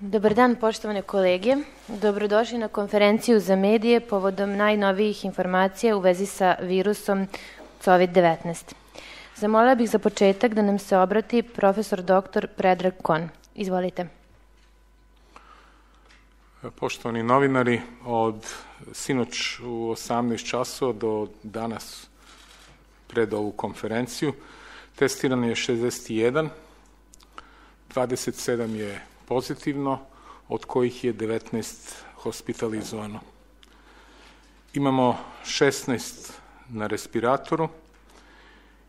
Dobar dan, poštovane kolege. Dobrodošli na konferenciju za medije povodom najnovijih informacija u vezi sa virusom COVID-19. Zamolila bih za početak da nam se obrati profesor dr. Predrag Kon. Izvolite. Poštovani novinari, od sinoć u 18 časova do danas pred ovu konferenciju testirano je 61, 27 je pozitivno, od kojih je 19 hospitalizovano. Imamo 16 na respiratoru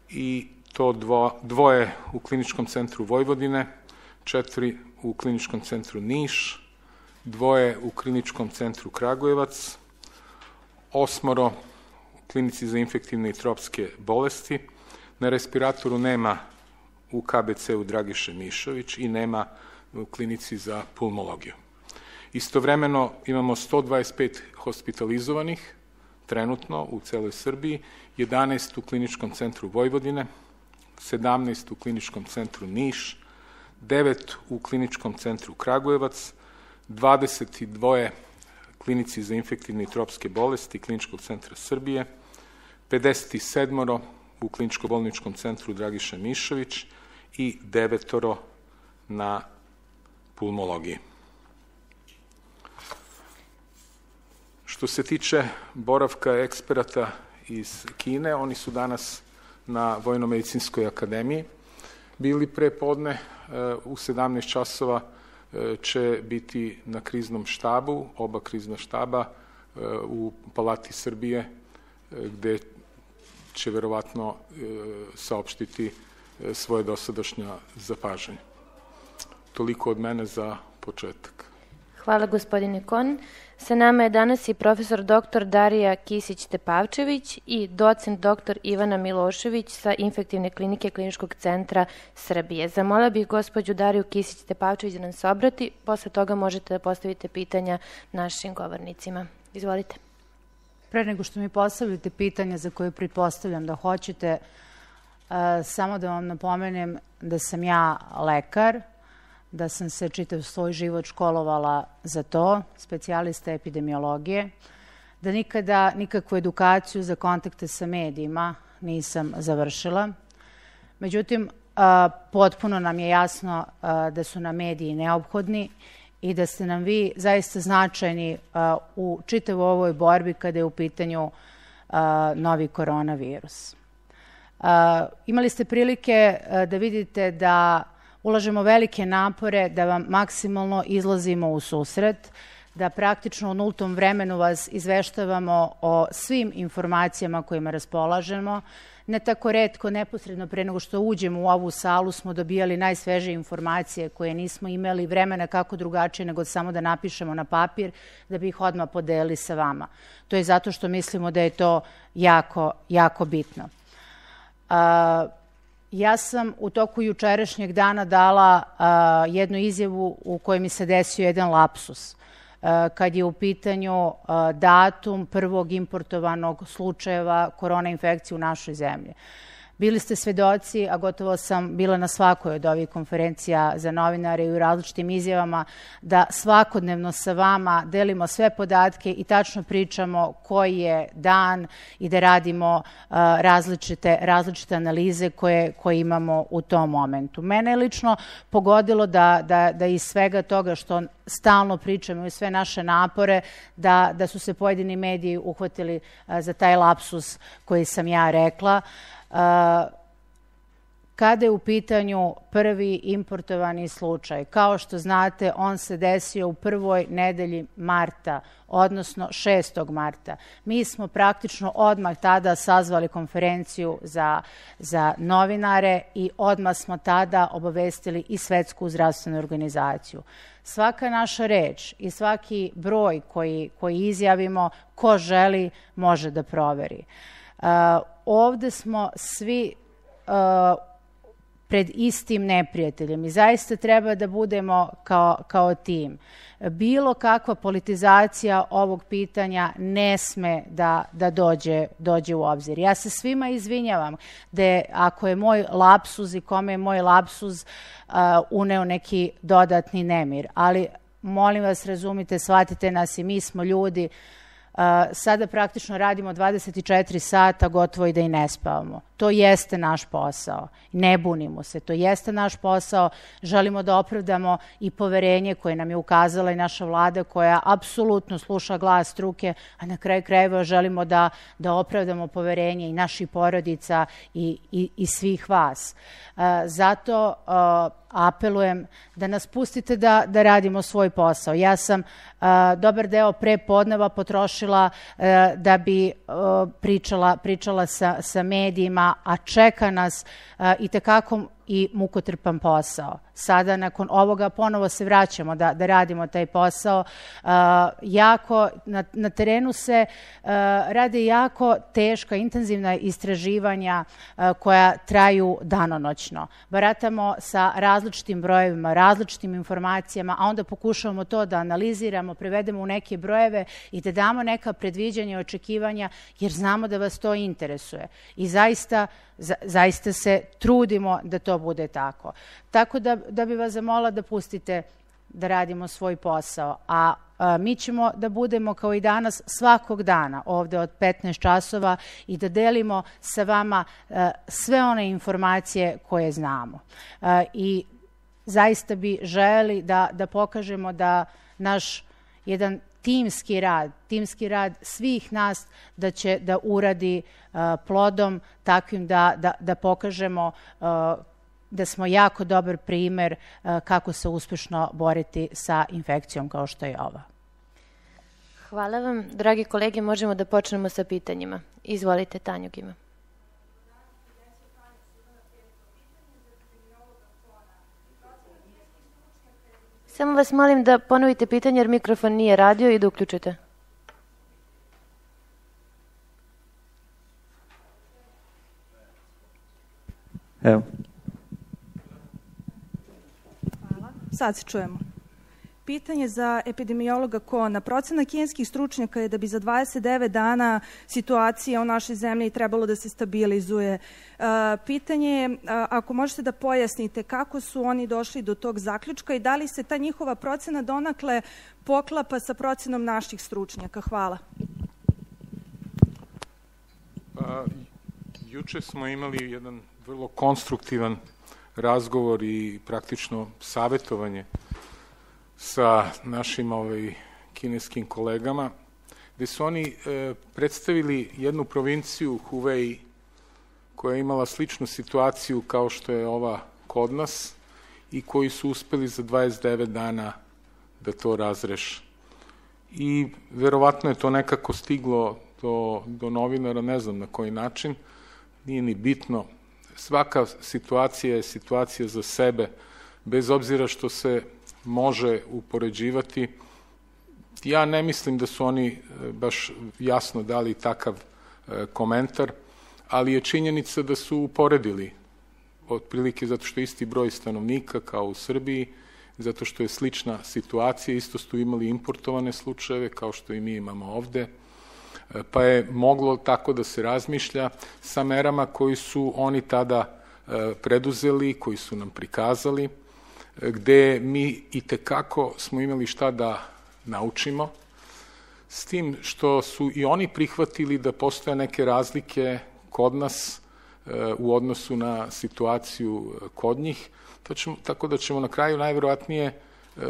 i to dvo, dvoje u kliničkom centru Vojvodine, četiri u kliničkom centru Niš, dvoje u kliničkom centru Kragujevac, osmoro u klinici za infektivne i tropske bolesti. Na respiratoru nema u KBC-u Dragiše Mišović i nema u klinici za pulmologiju. Istovremeno imamo 125 hospitalizovanih trenutno u celoj Srbiji, 11 u kliničkom centru Vojvodine, 17 u kliničkom centru Niš, 9 u kliničkom centru Kragujevac, 22 klinici za infektivne i tropske bolesti kliničkog centra Srbije, 57 u kliničko-bolničkom centru Dragiša Mišović i devetoro na pulmologiji. Što se tiče boravka eksperata iz Kine, oni su danas na Vojnomedicinskoj akademiji bili pre podne u 17 časova će biti na kriznom štabu, oba krizna štaba u Palati Srbije, gde će verovatno saopštiti svoje dosadašnja zapažanja. Toliko od mene za početak. Hvala gospodine Kon. Sa nama je danas i profesor dr. Darija Kisić-Tepavčević i docent dr. Ivana Milošević sa Infektivne klinike Kliničkog centra Srbije. Zamola bih gospođu Dariju Kisić-Tepavčević da nam se obrati, posle toga možete da postavite pitanja našim govornicima. Izvolite. Pre nego što mi postavite pitanja za koje pretpostavljam da hoćete, samo da vam napomenem da sam ja lekar, da sam se čitav svoj život školovala za to, specijalista epidemiologije, da nikada nikakvu edukaciju za kontakte sa medijima nisam završila. Međutim, potpuno nam je jasno da su nam mediji neophodni i da ste nam vi zaista značajni u čitav ovoj borbi kada je u pitanju novi koronavirus. Imali ste prilike da vidite da ulažemo velike napore da vam maksimalno izlazimo u susret, da praktično u nultom vremenu vas izveštavamo o svim informacijama kojima raspolažemo. Ne tako redko, neposredno pre nego što uđemo u ovu salu smo dobijali najsveže informacije koje nismo imali vremena kako drugačije nego samo da napišemo na papir da bi ih odmah podelili sa vama. To je zato što mislimo da je to jako, jako bitno. Ja sam u toku jučerašnjeg dana dala a, jednu izjavu u kojoj mi se desio jedan lapsus. Kad je u pitanju datum prvog importovanog slučajeva korona infekcije u našoj zemlji. Bili ste svedoci, a gotovo sam bila na svakoj od ovih konferencija za novinare i u različitim izjavama, da svakodnevno sa vama delimo sve podatke i tačno pričamo koji je dan i da radimo uh, različite, različite analize koje, koje imamo u tom momentu. Mene je lično pogodilo da, da, da iz svega toga što stalno pričamo i sve naše napore, da, da su se pojedini mediji uhvatili uh, za taj lapsus koji sam ja rekla. Uh, kada je u pitanju prvi importovani slučaj. Kao što znate, on se desio u prvoj nedelji marta, odnosno 6. marta. Mi smo praktično odmah tada sazvali konferenciju za, za novinare i odmah smo tada obavestili i Svetsku zdravstvenu organizaciju. Svaka naša reč i svaki broj koji, koji izjavimo, ko želi, može da proveri. Uh, ovde smo svi uh, pred istim neprijateljem i zaista treba da budemo kao, kao tim. Bilo kakva politizacija ovog pitanja ne sme da, da dođe, dođe u obzir. Ja se svima izvinjavam da je, ako je moj lapsus i kome je moj lapsus uh, uneo neki dodatni nemir, ali molim vas, razumite, shvatite nas i mi smo ljudi, sada praktično radimo 24 sata, gotovo i da i ne spavamo. To jeste naš posao. Ne bunimo se, to jeste naš posao. Želimo da opravdamo i poverenje koje nam je ukazala i naša vlada koja apsolutno sluša glas struke, a na kraju krajeva želimo da, da opravdamo poverenje i naših porodica i, i, i svih vas. Zato apelujem da nas pustite da, da radimo svoj posao. Ja sam a, dobar deo pre podneva potrošila a, da bi a, pričala, pričala sa, sa medijima, a čeka nas i tekako i mukotrpan posao. Sada, nakon ovoga, ponovo se vraćamo da, da radimo taj posao. Uh, jako, na, na terenu se uh, rade jako teška, intenzivna istraživanja uh, koja traju danonoćno. Baratamo sa različitim brojevima, različitim informacijama, a onda pokušavamo to da analiziramo, prevedemo u neke brojeve i da damo neka predviđanja i očekivanja, jer znamo da vas to interesuje. I zaista, za, zaista se trudimo da to bude tako. Tako da, da bi vas zamola da pustite da radimo svoj posao. A, mi ćemo da budemo kao i danas svakog dana ovde od 15 časova i da delimo sa vama sve one informacije koje znamo. I zaista bi želi da, da pokažemo da naš jedan timski rad, timski rad svih nas da će da uradi uh, plodom takvim da, da, da pokažemo uh, da smo jako dobar primer uh, kako se uspešno boriti sa infekcijom kao što je ova. Hvala vam. Dragi kolege, možemo da počnemo sa pitanjima. Izvolite, Tanjug Samo vas molim da ponovite pitanje jer mikrofon nije radio i da uključite. Evo. Hvala. Sad se čujemo. Pitanje za epidemiologa Kona. Procena kineskih stručnjaka je da bi za 29 dana situacija u našoj zemlji trebalo da se stabilizuje. Uh, pitanje je, uh, ako možete da pojasnite kako su oni došli do tog zaključka i da li se ta njihova procena donakle poklapa sa procenom naših stručnjaka? Hvala. Pa, juče smo imali jedan vrlo konstruktivan razgovor i praktično savetovanje sa našim ovaj, kineskim kolegama, gde su oni e, predstavili jednu provinciju Hubei koja je imala sličnu situaciju kao što je ova kod nas i koji su uspeli za 29 dana da to razreše. I verovatno je to nekako stiglo do, do novinara, ne znam na koji način, nije ni bitno. Svaka situacija je situacija za sebe, bez obzira što se može upoređivati. Ja ne mislim da su oni e, baš jasno dali takav e, komentar, ali je činjenica da su uporedili otprilike zato što je isti broj stanovnika kao u Srbiji, zato što je slična situacija, isto su imali importovane slučajeve kao što i mi imamo ovde, e, pa je moglo tako da se razmišlja sa merama koji su oni tada preduzeli, koji su nam prikazali, gde mi i tekako smo imali šta da naučimo, s tim što su i oni prihvatili da postoje neke razlike kod nas e, u odnosu na situaciju e, kod njih, tako da ćemo na kraju najverovatnije e,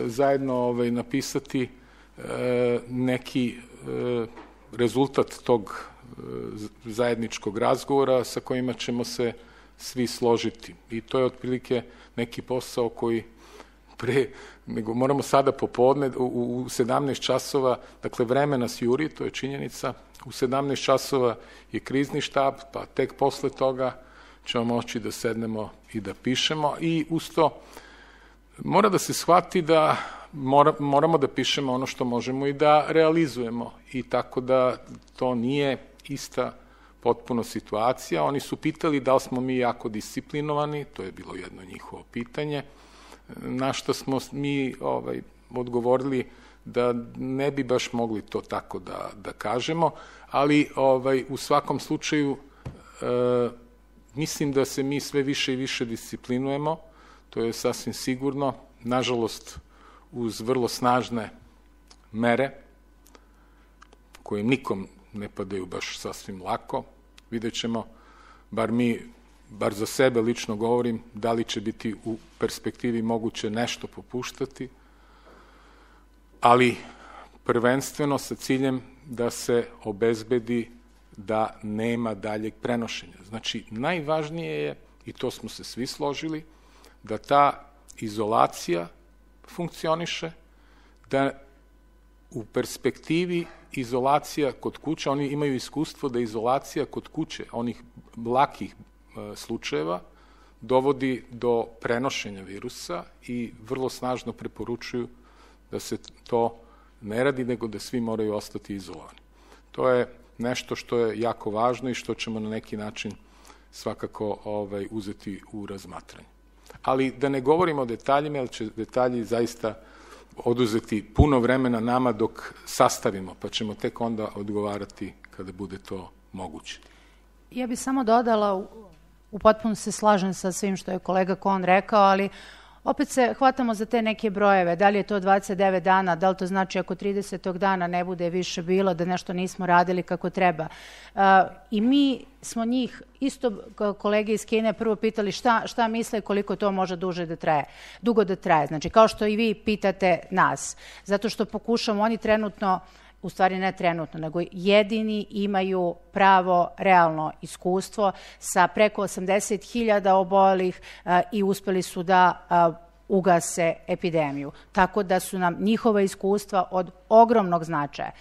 zajedno ovaj, napisati neki rezultat tog zajedničkog razgovora sa kojima ćemo se svi složiti. I to je otprilike neki posao koji pre, nego moramo sada popodne u, u 17 časova, dakle vreme nas juri, to je činjenica, u 17 časova je krizni štab, pa tek posle toga ćemo moći da sednemo i da pišemo. I usto mora da se shvati da mora, moramo da pišemo ono što možemo i da realizujemo. I tako da to nije ista potpuno situacija. Oni su pitali da li smo mi jako disciplinovani, to je bilo jedno njihovo pitanje, na što smo mi ovaj, odgovorili da ne bi baš mogli to tako da, da kažemo, ali ovaj, u svakom slučaju e, mislim da se mi sve više i više disciplinujemo, to je sasvim sigurno, nažalost uz vrlo snažne mere, koje nikom ne padaju baš sasvim lako. Vidjet ćemo, bar mi, bar za sebe lično govorim, da li će biti u perspektivi moguće nešto popuštati, ali prvenstveno sa ciljem da se obezbedi da nema daljeg prenošenja. Znači, najvažnije je, i to smo se svi složili, da ta izolacija funkcioniše, da u perspektivi izolacija kod kuće, oni imaju iskustvo da izolacija kod kuće, onih blakih e, slučajeva, dovodi do prenošenja virusa i vrlo snažno preporučuju da se to ne radi, nego da svi moraju ostati izolovani. To je nešto što je jako važno i što ćemo na neki način svakako ovaj, uzeti u razmatranje. Ali da ne govorimo o detaljima, jer će detalji zaista oduzeti puno vremena nama dok sastavimo, pa ćemo tek onda odgovarati kada bude to moguće. Ja bih samo dodala, u, potpuno se slažem sa svim što je kolega Kon rekao, ali opet se hvatamo za te neke brojeve, da li je to 29 dana, da li to znači ako 30. dana ne bude više bilo, da nešto nismo radili kako treba. Uh, I mi smo njih, isto kolege iz Kine, prvo pitali šta, šta misle koliko to može duže da traje, dugo da traje. Znači, kao što i vi pitate nas, zato što pokušamo, oni trenutno u stvari ne trenutno, nego jedini imaju pravo realno iskustvo sa preko 80.000 obolih a, i uspeli su da a, ugase epidemiju. Tako da su nam njihova iskustva od ogromnog značaja.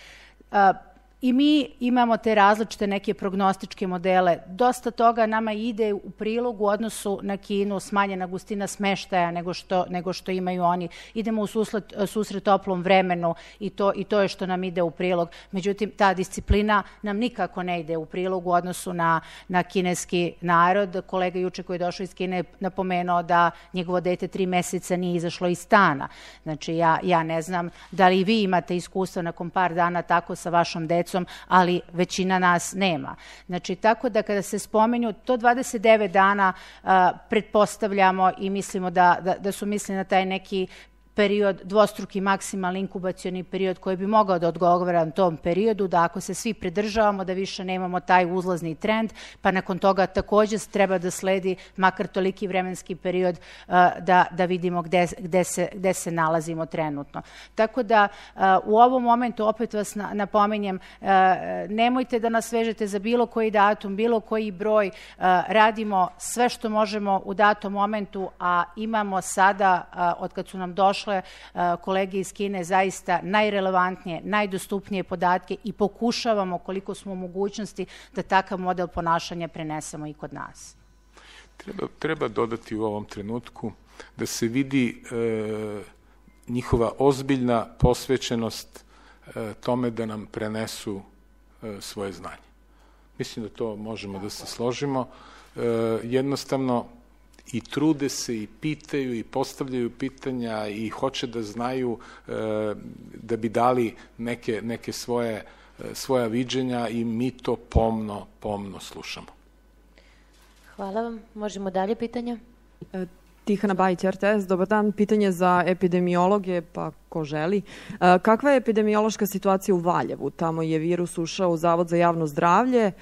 I mi imamo te različite neke prognostičke modele. Dosta toga nama ide u prilog u odnosu na Kinu, smanjena gustina smeštaja nego što, nego što imaju oni. Idemo u susret, susret toplom vremenu i to, i to je što nam ide u prilog. Međutim, ta disciplina nam nikako ne ide u prilog u odnosu na, na kineski narod. Kolega juče koji je došao iz Kine napomenuo da njegovo dete tri meseca nije izašlo iz stana. Znači, ja, ja ne znam da li vi imate iskustvo nakon par dana tako sa vašom decom decom, ali većina nas nema. Znači, tako da kada se spomenju, to 29 dana a, pretpostavljamo i mislimo da, da, da su misli na taj neki period, dvostruki maksimalni inkubacioni period koji bi mogao da odgovara na tom periodu, da ako se svi pridržavamo da više nemamo taj uzlazni trend, pa nakon toga takođe treba da sledi makar toliki vremenski period uh, da, da vidimo gde, gde, se, gde se nalazimo trenutno. Tako da uh, u ovom momentu opet vas napominjem, uh, nemojte da nas vežete za bilo koji datum, bilo koji broj, radimo sve što možemo u datom momentu, a imamo sada, od kad su nam došle došle kolege iz Kine zaista najrelevantnije, najdostupnije podatke i pokušavamo koliko smo u mogućnosti da takav model ponašanja prenesemo i kod nas. Treba, treba dodati u ovom trenutku da se vidi e, njihova ozbiljna posvećenost e, tome da nam prenesu e, svoje znanje. Mislim da to možemo da se složimo. E, jednostavno, i trude se i pitaju i postavljaju pitanja i hoće da znaju e, da bi dali neke, neke svoje, e, svoja viđenja i mi to pomno, pomno slušamo. Hvala vam. Možemo dalje pitanja? E, Tihana Bajić, RTS. Dobar dan. Pitanje za epidemiologe, pa ko želi. Kakva je epidemiološka situacija u Valjevu? Tamo je virus ušao u Zavod za javno zdravlje.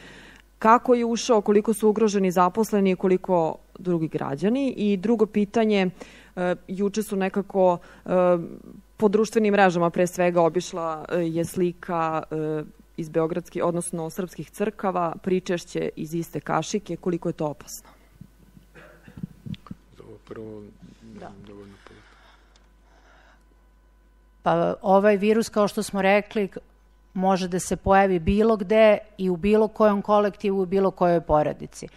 Kako je ušao, koliko su ugroženi zaposleni i koliko drugi građani? I drugo pitanje, e, juče su nekako e, po društvenim mrežama pre svega obišla e, je slika iz beogradskih, odnosno srpskih crkava, pričešće iz iste kašike, koliko je to opasno? Ovo prvo da. dovoljno Pa ovaj virus, kao što smo rekli, može da se pojavi bilo gde i u bilo kojom kolektivu i u bilo kojoj porodici.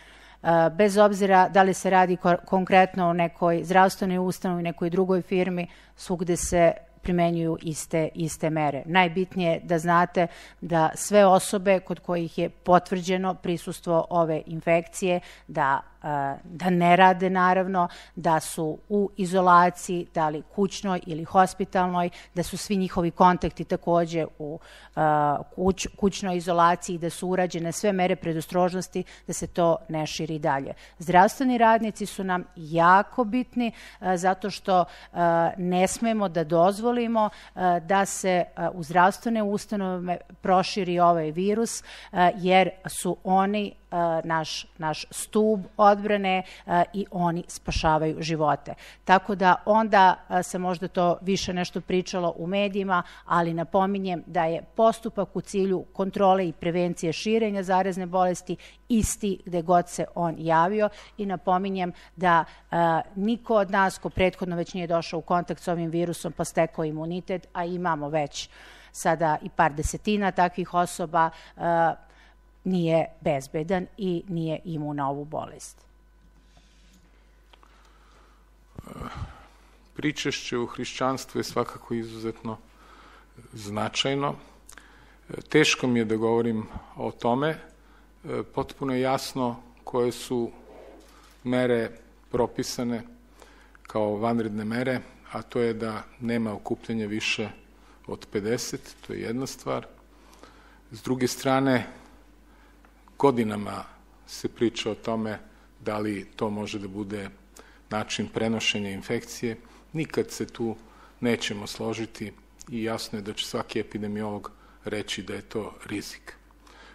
E, bez obzira da li se radi konkretno o nekoj zdravstvenoj ustanovi, nekoj drugoj firmi, svugde se primenjuju iste, iste mere. Najbitnije je da znate da sve osobe kod kojih je potvrđeno prisustvo ove infekcije, da da ne rade naravno, da su u izolaciji, da li kućnoj ili hospitalnoj, da su svi njihovi kontakti takođe u kuć, kućnoj izolaciji, da su urađene sve mere predostrožnosti da se to ne širi dalje. Zdravstveni radnici su nam jako bitni zato što ne smemo da dozvolimo da se u zdravstvene ustanove proširi ovaj virus jer su oni naš, naš stub odbrane i oni spašavaju živote. Tako da onda se možda to više nešto pričalo u medijima, ali napominjem da je postupak u cilju kontrole i prevencije širenja zarazne bolesti isti gde god se on javio i napominjem da niko od nas ko prethodno već nije došao u kontakt s ovim virusom pa stekao imunitet, a imamo već sada i par desetina takvih osoba, nije bezbedan i nije imun na ovu bolest. Pričešće u hrišćanstvu je svakako izuzetno značajno. Teško mi je da govorim o tome. Potpuno je jasno koje su mere propisane kao vanredne mere, a to je da nema okupljanja više od 50, to je jedna stvar. S druge strane, godinama se priča o tome da li to može da bude način prenošenja infekcije. Nikad se tu nećemo složiti i jasno je da će svaki epidemiolog reći da je to rizik.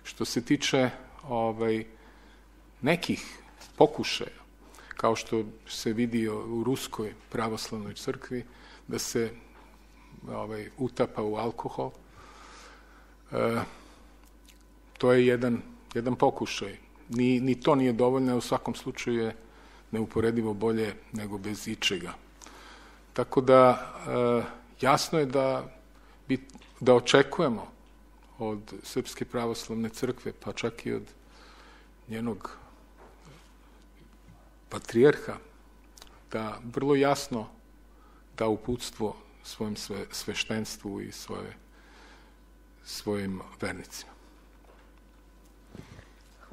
Što se tiče ovaj, nekih pokušaja, kao što se vidi u Ruskoj pravoslavnoj crkvi, da se ovaj, utapa u alkohol, e, to je jedan jedan pokušaj. Ni, ni to nije dovoljno, u svakom slučaju je neuporedivo bolje nego bez ičega. Tako da e, jasno je da, bi, da očekujemo od Srpske pravoslavne crkve, pa čak i od njenog patrijerha, da vrlo jasno da uputstvo svojim sve, sveštenstvu i svoje, svojim vernicima.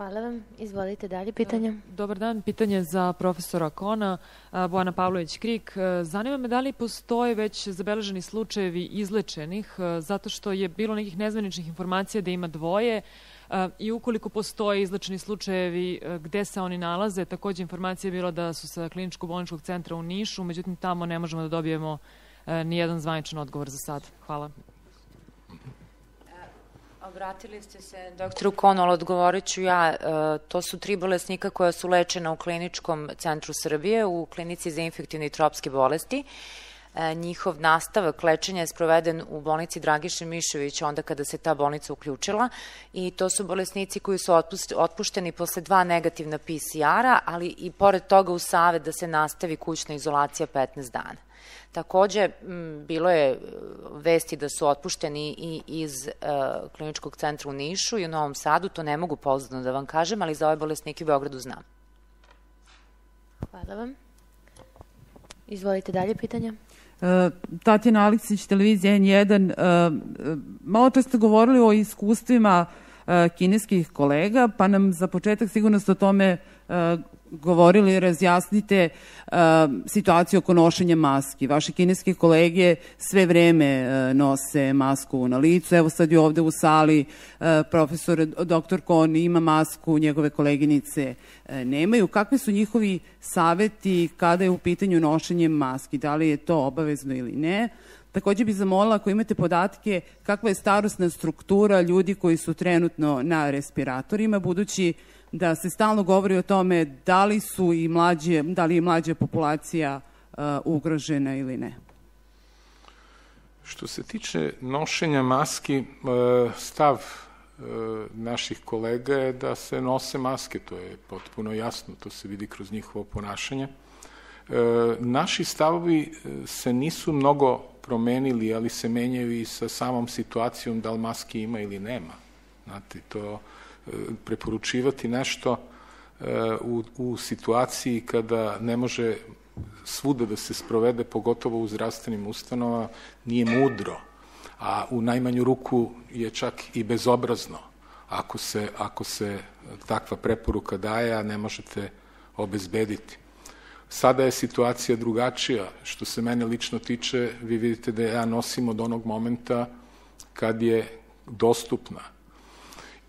Hvala vam. Izvolite dalje pitanje. Dobar dan. Pitanje za profesora Kona, Bojana Pavlović-Krik. Zanima me da li postoje već zabeleženi slučajevi izlečenih, zato što je bilo nekih nezvaničnih informacija da ima dvoje, i ukoliko postoje izlečeni slučajevi gde se oni nalaze, takođe informacija je bila da su sa kliničko bolničkog centra u Nišu, međutim tamo ne možemo da dobijemo ni jedan zvaničan odgovor za sad. Hvala. Obratili ste se doktoru Konol, odgovorit ću ja. E, to su tri bolesnika koja su lečena u kliničkom centru Srbije, u klinici za infektivne i tropske bolesti. E, njihov nastavak lečenja je sproveden u bolnici Dragiše Mišević onda kada se ta bolnica uključila i to su bolesnici koji su otpušteni posle dva negativna PCR-a, ali i pored toga u savet da se nastavi kućna izolacija 15 dana. Takođe, bilo je e, vesti da su otpušteni i iz uh, kliničkog centra u Nišu i u Novom Sadu, to ne mogu pouzdano da vam kažem, ali za ove bolesnike u Beogradu znam. Hvala vam. Izvolite dalje pitanja. Tatjana Aleksić, televizija N1, uh, malo čas ste govorili o iskustvima uh, kineskih kolega, pa nam za početak sigurno ste o tome govorili, razjasnite uh, situaciju oko nošenja maski. Vaše kineske kolege sve vreme uh, nose masku na licu. Evo sad je ovde u sali uh, profesor dr. Kon ima masku, njegove koleginice nemaju. Kakvi su njihovi saveti kada je u pitanju nošenje maski? Da li je to obavezno ili ne? Takođe bih zamolila ako imate podatke kakva je starostna struktura ljudi koji su trenutno na respiratorima, budući da se stalno govori o tome da li su i mlađe, da li je mlađa populacija uh, ugrožena ili ne. Što se tiče nošenja maski, uh, stav uh, naših kolega je da se nose maske, to je potpuno jasno, to se vidi kroz njihovo ponašanje. Naši stavovi se nisu mnogo promenili, ali se menjaju i sa samom situacijom da li maske ima ili nema. Znate, to preporučivati nešto e, u, u situaciji kada ne može svuda da se sprovede, pogotovo u zdravstvenim ustanovama, nije mudro, a u najmanju ruku je čak i bezobrazno ako se, ako se takva preporuka daje, a ne možete obezbediti. Sada je situacija drugačija. Što se mene lično tiče, vi vidite da ja nosim od onog momenta kad je dostupna.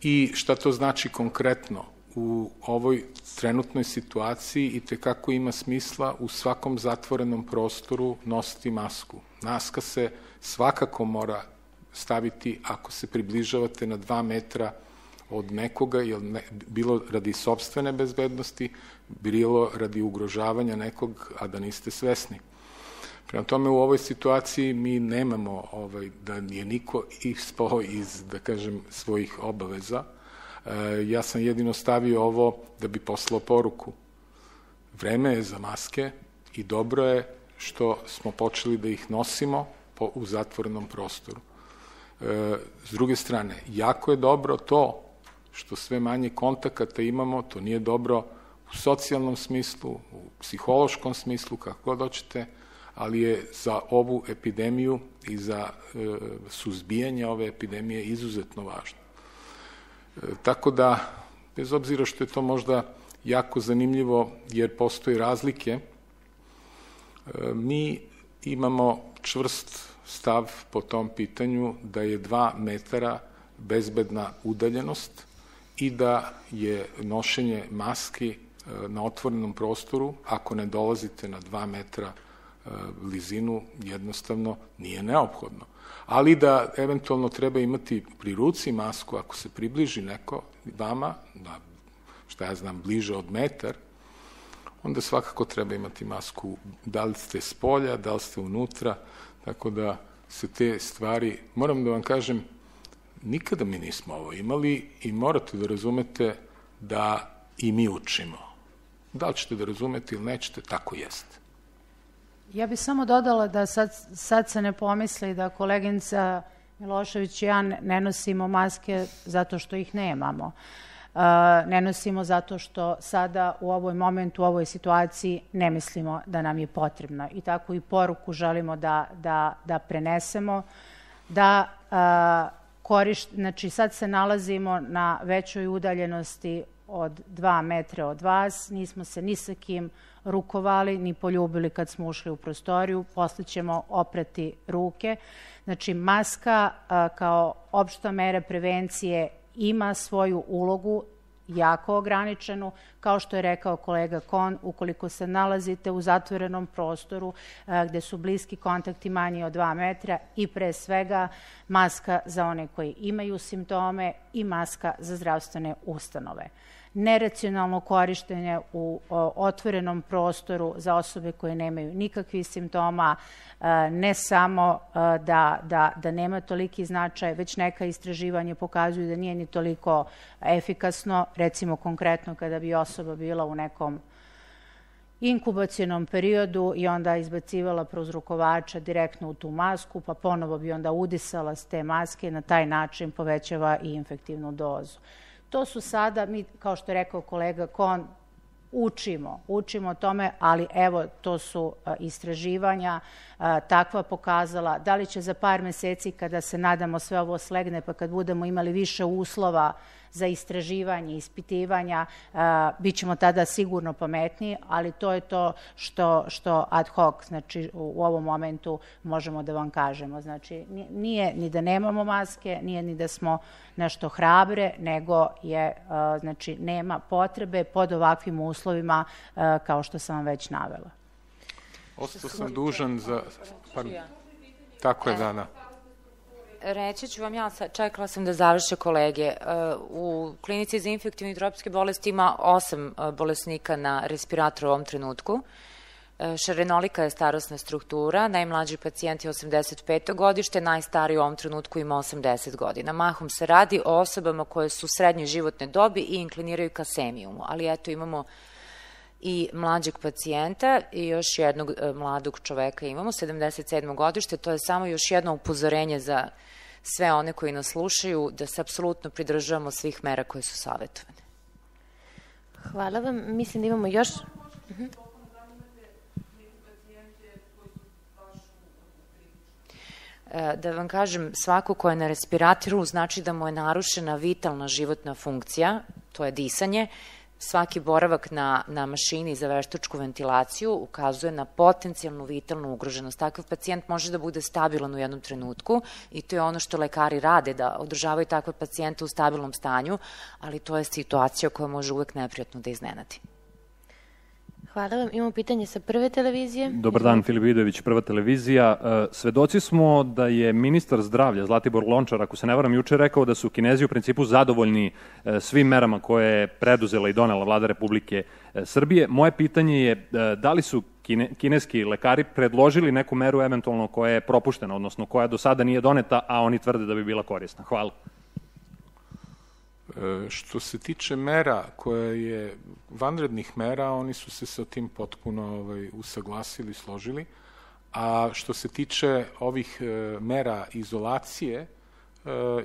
I šta to znači konkretno? U ovoj trenutnoj situaciji i tekako ima smisla u svakom zatvorenom prostoru nositi masku. Maska se svakako mora staviti ako se približavate na dva metra od nekoga, jel ne, bilo radi sobstvene bezbednosti, bilo radi ugrožavanja nekog, a da niste svesni. Prema tome, u ovoj situaciji mi nemamo ovaj, da je niko ispao iz, da kažem, svojih obaveza. E, ja sam jedino stavio ovo da bi poslao poruku. Vreme je za maske i dobro je što smo počeli da ih nosimo po, u zatvorenom prostoru. E, s druge strane, jako je dobro to što sve manje kontakata imamo, to nije dobro u socijalnom smislu, u psihološkom smislu, kako god hoćete, ali je za ovu epidemiju i za e, suzbijanje ove epidemije izuzetno važno. E, tako da, bez obzira što je to možda jako zanimljivo, jer postoje razlike, e, mi imamo čvrst stav po tom pitanju da je dva metara bezbedna udaljenost i da je nošenje maski e, na otvorenom prostoru, ako ne dolazite na dva metra e, blizinu, jednostavno nije neophodno. Ali da eventualno treba imati pri ruci masku, ako se približi neko vama, da, šta ja znam, bliže od metar, onda svakako treba imati masku, da li ste s polja, da li ste unutra, tako da se te stvari, moram da vam kažem, nikada mi nismo ovo imali i morate da razumete da i mi učimo. Da li ćete da razumete ili nećete, tako jeste. Ja bih samo dodala da sad, sad se ne pomisli da koleginca Milošević i ja ne nosimo maske zato što ih nemamo. Uh, ne nosimo zato što sada u ovoj momentu, u ovoj situaciji ne mislimo da nam je potrebno. I tako i poruku želimo da, da, da prenesemo, da uh, korišt, znači sad se nalazimo na većoj udaljenosti od dva metra od vas, nismo se ni sa kim rukovali, ni poljubili kad smo ušli u prostoriju, posle ćemo oprati ruke. Znači, maska kao opšta mera prevencije ima svoju ulogu, jako ograničenu, kao što je rekao kolega Kon, ukoliko se nalazite u zatvorenom prostoru a, gde su bliski kontakti manji od 2 metra i pre svega maska za one koji imaju simptome i maska za zdravstvene ustanove neracionalno korištenje u otvorenom prostoru za osobe koje nemaju nikakvih simptoma, e, ne samo e, da, da, da nema toliki značaj, već neka istraživanja pokazuju da nije ni toliko efikasno, recimo konkretno kada bi osoba bila u nekom inkubacijonom periodu i onda izbacivala prouzrokovača direktno u tu masku, pa ponovo bi onda udisala s te maske i na taj način povećava i infektivnu dozu. To su sada, mi, kao što je rekao kolega Kon, učimo, učimo o tome, ali evo, to su istraživanja takva pokazala. Da li će za par meseci, kada se nadamo sve ovo slegne, pa kad budemo imali više uslova za istraživanje, ispitivanja, bit ćemo tada sigurno pametniji, ali to je to što, što ad hoc, znači u ovom momentu možemo da vam kažemo. Znači, nije ni da nemamo maske, nije ni da smo nešto hrabre, nego je, znači, nema potrebe pod ovakvim uslovima kao što sam vam već navela. Ostao sam dužan za... Tako je, Dana. Reći ću vam ja, čekala sam da završe kolege. E, u klinici za infektivne i tropske bolesti ima osam e, bolesnika na respiratoru u ovom trenutku. E, šarenolika je starostna struktura, najmlađi pacijent je 85. godište, najstariji u ovom trenutku ima 80 godina. Mahom se radi o osobama koje su srednje životne dobi i inkliniraju ka semijumu, ali eto imamo i mlađeg pacijenta i još jednog e, mladog čoveka imamo, 77. godište, to je samo još jedno upozorenje za sve one koji nas slušaju da se apsolutno pridržavamo svih mera koje su savjetovane. Hvala vam. Mislim da imamo još... Mhm. E, da vam kažem, svako ko je na respiratoru znači da mu je narušena vitalna životna funkcija, to je disanje, svaki boravak na, na mašini za veštačku ventilaciju ukazuje na potencijalnu vitalnu ugroženost. Takav pacijent može da bude stabilan u jednom trenutku i to je ono što lekari rade, da održavaju takve pacijente u stabilnom stanju, ali to je situacija koja može uvek neprijatno da iznenadi. Hvala vam. Imamo pitanje sa prve televizije. Dobar dan, Filip Vidović, prva televizija. E, svedoci smo da je ministar zdravlja Zlatibor Lončar, ako se ne varam, juče rekao da su Kinezi u principu zadovoljni e, svim merama koje je preduzela i donela vlada Republike e, Srbije. Moje pitanje je da li su kine, kineski lekari predložili neku meru eventualno koja je propuštena, odnosno koja do sada nije doneta, a oni tvrde da bi bila korisna. Hvala. E, što se tiče mera koje je vanrednih mera, oni su se sa tim potpuno ovaj, usaglasili, složili. A što se tiče ovih e, mera izolacije e,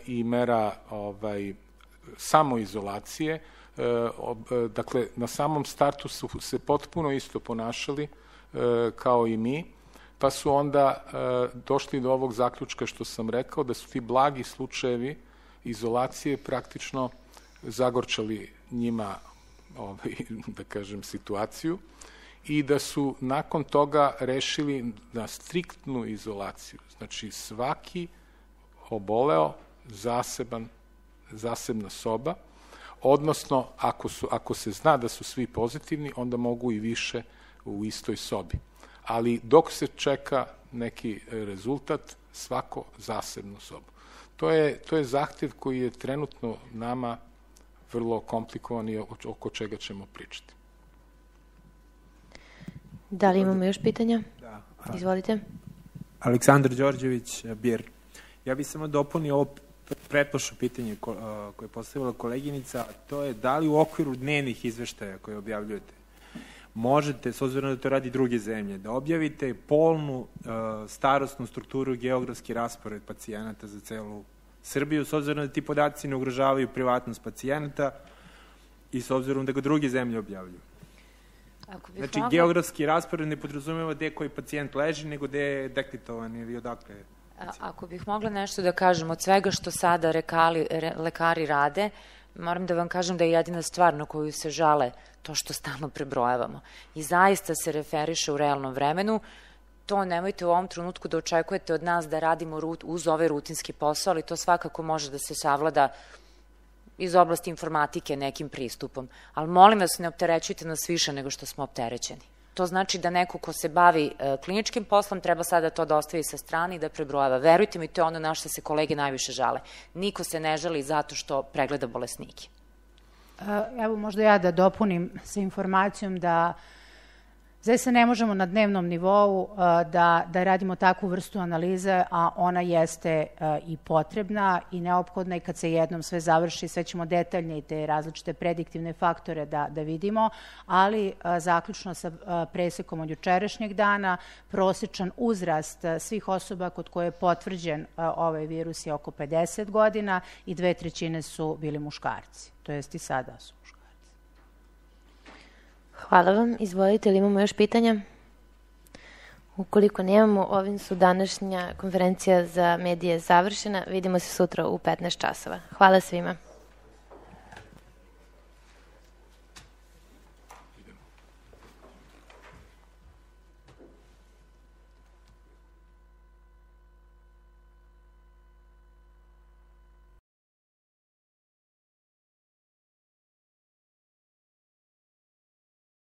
i mera ovaj, samoizolacije, dakle, na samom startu su se potpuno isto ponašali kao i mi, pa su onda došli do ovog zaključka što sam rekao, da su ti blagi slučajevi izolacije praktično zagorčali njima ovaj, da kažem situaciju i da su nakon toga rešili na striktnu izolaciju. Znači svaki oboleo zaseban, zasebna soba, odnosno ako, su, ako se zna da su svi pozitivni, onda mogu i više u istoj sobi. Ali dok se čeka neki rezultat, svako zasebnu sobu. To je, to je zahtev koji je trenutno nama vrlo komplikovan i oko čega ćemo pričati. Da li imamo još pitanja? Da. Izvolite. Aleksandar Đorđević, BIR. Ja bih samo dopunio ovo pretpošlo pitanje koje je postavila koleginica, to je da li u okviru dnevnih izveštaja koje objavljujete možete, s obzirom da to radi druge zemlje, da objavite polnu starostnu strukturu geografski raspored pacijenata za celu Srbiju, s obzirom da ti podaci ne ugrožavaju privatnost pacijenta i s obzirom da ga druge zemlje objavljuju. Ako znači, mogla... geografski raspored ne podrazumeva gde koji pacijent leži, nego gde je deklitovan ili odakle je. Ako bih mogla nešto da kažem od svega što sada rekali, re, lekari rade, moram da vam kažem da je jedina stvar na koju se žale to što stalno prebrojavamo. I zaista se referiše u realnom vremenu, to nemojte u ovom trenutku da očekujete od nas da radimo uz ovaj rutinski posao, ali to svakako može da se savlada iz oblasti informatike nekim pristupom. Ali molim vas, ne opterećujte nas više nego što smo opterećeni. To znači da neko ko se bavi e, kliničkim poslom treba sada to da ostavi sa strane i da prebrojava. Verujte mi, to je ono na što se kolege najviše žale. Niko se ne žali zato što pregleda bolesnike. E, evo možda ja da dopunim sa informacijom da Zaista ne možemo na dnevnom nivou uh, da, da radimo takvu vrstu analize, a ona jeste uh, i potrebna i neophodna i kad se jednom sve završi, sve ćemo detaljnije te različite prediktivne faktore da, da vidimo, ali uh, zaključno sa presekom od jučerašnjeg dana, prosečan uzrast svih osoba kod koje je potvrđen ovaj virus je oko 50 godina i dve trećine su bili muškarci, to jest i sada su. Hvala vam. Izvolite, ili imamo još pitanja? Ukoliko nemamo, ovim su današnja konferencija za medije završena. Vidimo se sutra u 15 časova. Hvala svima.